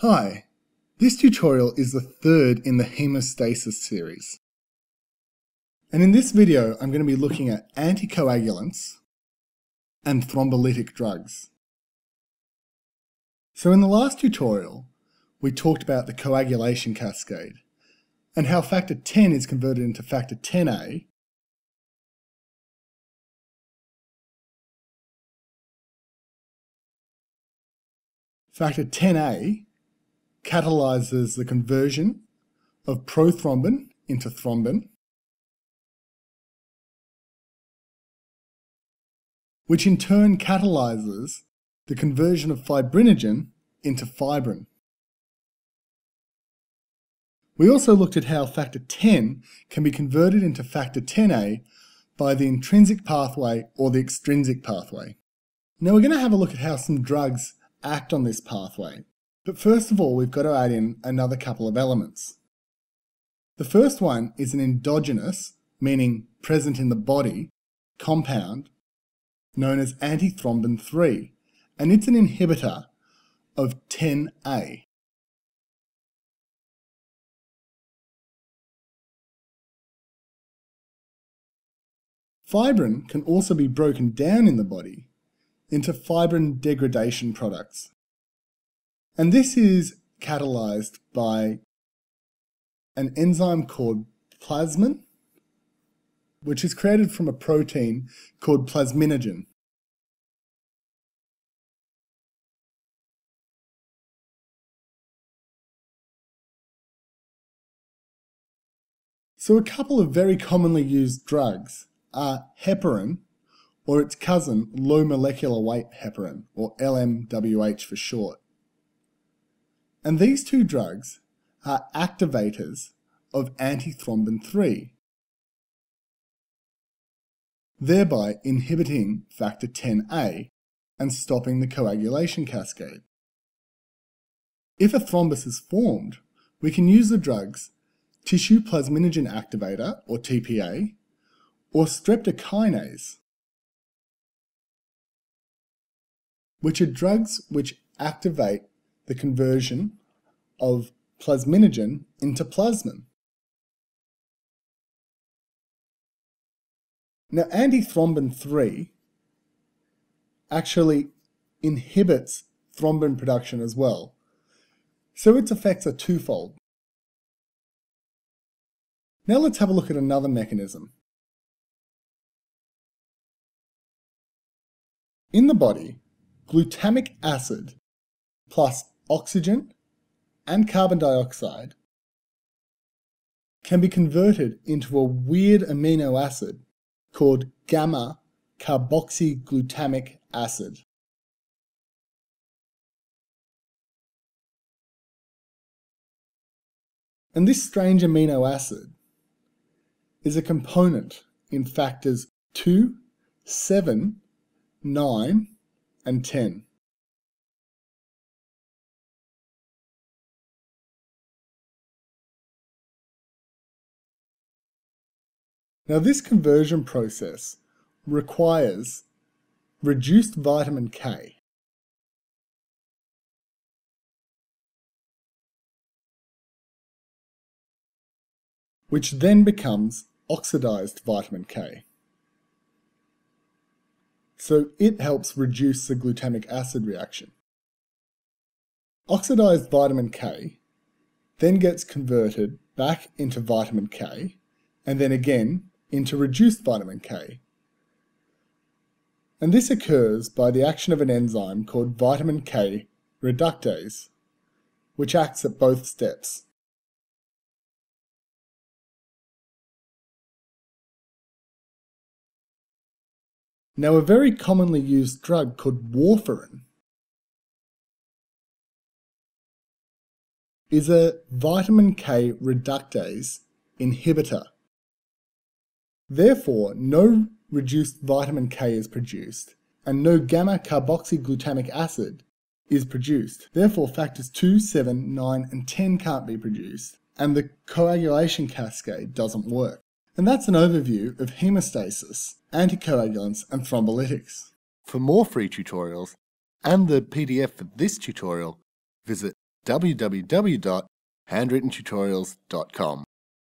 Hi, this tutorial is the third in the hemostasis series. And in this video, I'm going to be looking at anticoagulants and thrombolytic drugs. So in the last tutorial, we talked about the coagulation cascade and how factor 10 is converted into factor 10A Factor 10A catalyzes the conversion of prothrombin into thrombin, which in turn catalyzes the conversion of fibrinogen into fibrin. We also looked at how factor 10 can be converted into factor 10A by the intrinsic pathway or the extrinsic pathway. Now we're going to have a look at how some drugs act on this pathway. But first of all, we've got to add in another couple of elements. The first one is an endogenous, meaning present in the body, compound known as antithrombin 3, and it's an inhibitor of 10A. Fibrin can also be broken down in the body into fibrin degradation products. And this is catalyzed by an enzyme called plasmin, which is created from a protein called plasminogen. So a couple of very commonly used drugs are heparin, or its cousin, low molecular weight heparin, or LMWH for short. And these two drugs are activators of antithrombin 3, thereby inhibiting factor 10A and stopping the coagulation cascade. If a thrombus is formed, we can use the drugs tissue plasminogen activator, or TPA, or streptokinase, which are drugs which activate the conversion of plasminogen into plasmin. Now, antithrombin 3 actually inhibits thrombin production as well. So its effects are twofold. Now let's have a look at another mechanism. In the body, glutamic acid plus oxygen and carbon dioxide can be converted into a weird amino acid called gamma carboxyglutamic acid. And this strange amino acid is a component in factors 2, 7, 9, and 10. Now this conversion process requires reduced vitamin K. which then becomes oxidized vitamin K so it helps reduce the glutamic acid reaction. Oxidized vitamin K then gets converted back into vitamin K and then again into reduced vitamin K. And this occurs by the action of an enzyme called vitamin K reductase, which acts at both steps. Now, a very commonly used drug called warfarin is a vitamin K reductase inhibitor. Therefore, no reduced vitamin K is produced, and no gamma carboxyglutamic acid is produced. Therefore, factors 2, 7, 9, and 10 can't be produced, and the coagulation cascade doesn't work. And that's an overview of hemostasis, anticoagulants, and thrombolytics. For more free tutorials and the PDF for this tutorial, visit www.handwrittentutorials.com.